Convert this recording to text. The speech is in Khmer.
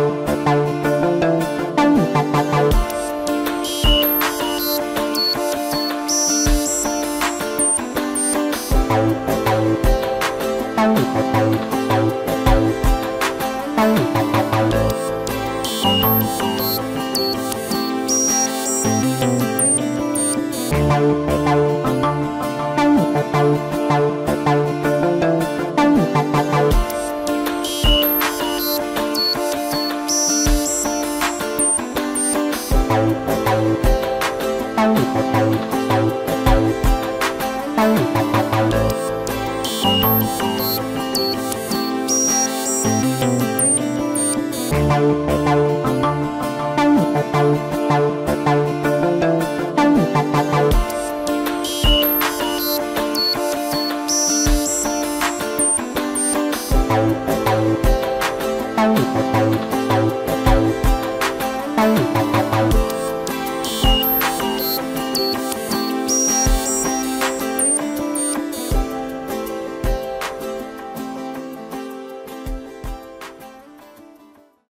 Bye. Música